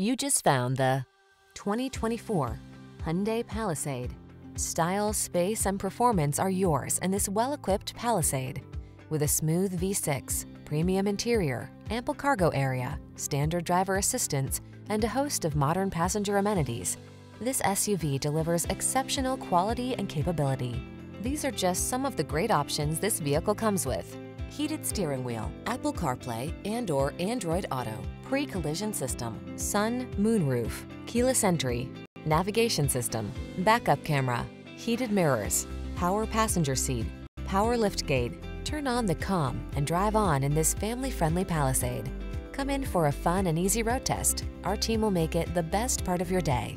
You just found the 2024 Hyundai Palisade. Style, space, and performance are yours in this well-equipped Palisade. With a smooth V6, premium interior, ample cargo area, standard driver assistance, and a host of modern passenger amenities, this SUV delivers exceptional quality and capability. These are just some of the great options this vehicle comes with. Heated steering wheel, Apple CarPlay and or Android Auto, pre-collision system, sun, moonroof, keyless entry, navigation system, backup camera, heated mirrors, power passenger seat, power liftgate. Turn on the calm and drive on in this family-friendly Palisade. Come in for a fun and easy road test. Our team will make it the best part of your day.